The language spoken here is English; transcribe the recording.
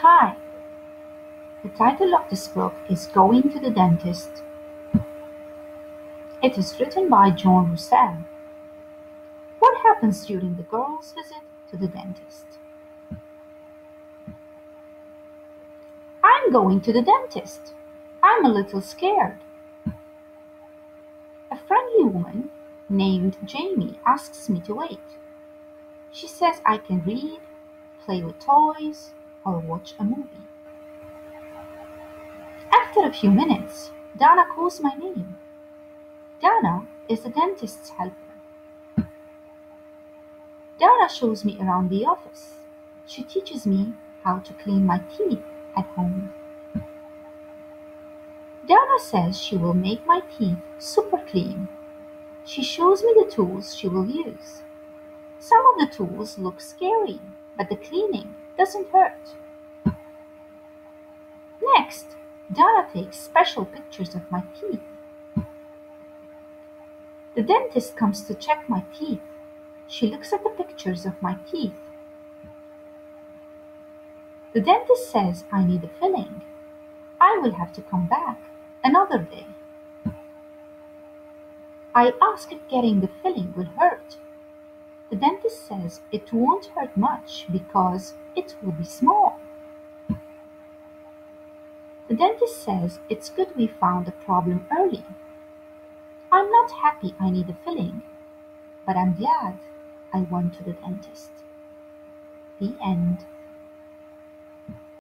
Hi. The title of this book is Going to the Dentist. It is written by Joan Roussel. What happens during the girl's visit to the dentist? I'm going to the dentist. I'm a little scared. A friendly woman named Jamie asks me to wait. She says I can read, play with toys, or watch a movie. After a few minutes, Donna calls my name. Donna is the dentist's helper. Donna shows me around the office. She teaches me how to clean my teeth at home. Donna says she will make my teeth super clean. She shows me the tools she will use. Some of the tools look scary, but the cleaning doesn't hurt. Next, Donna takes special pictures of my teeth. The dentist comes to check my teeth. She looks at the pictures of my teeth. The dentist says I need a filling. I will have to come back another day. I ask if getting the filling will hurt. The dentist says it won't hurt much because it will be small. The dentist says it's good we found the problem early. I'm not happy I need a filling, but I'm glad I went to the dentist. The end.